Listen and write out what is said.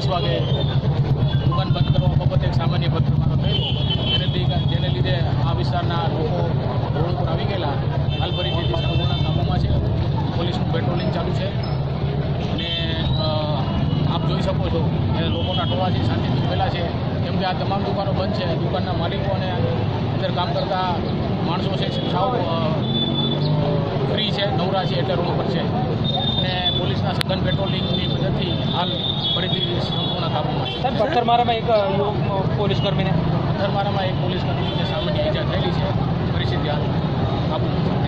દસ વાગે દુકાન બંધ કરવા બાબતે એક સામાન્ય પત્રકારો થયેલો જેને જેને લીધે આ વિસ્તારના લોકો રોડ ઉપર આવી ગયેલા. હાલ પરિસ્થિતિ સંપૂર્ણ કાબૂમાં છે. પોલીસનું પેટ્રોલિંગ ચાલુ છે. અને આપ જોઈ શકો છો કે લોકોના ટોળાથી શાંતિથી ઉભેલા છે. કેમ કે આ તમામ દુકાનો બંધ છે. દુકાનના માલિકો અને અંદર કામ કરતા માણસો છે સાવ ફ્રી છે, નવરા છે એટલે રોડ ઉપર છે. અને પોલીસના સઘન પેટ્રોલિંગની સાહેબ, પથ્થરમારામાં એક પોલીસ કર્મીને? પથ્થરમારામાં એક પોલીસ કર્મીને સામાન્ય ઈજા થયેલી છે, પરિસ્થિતિ આપણું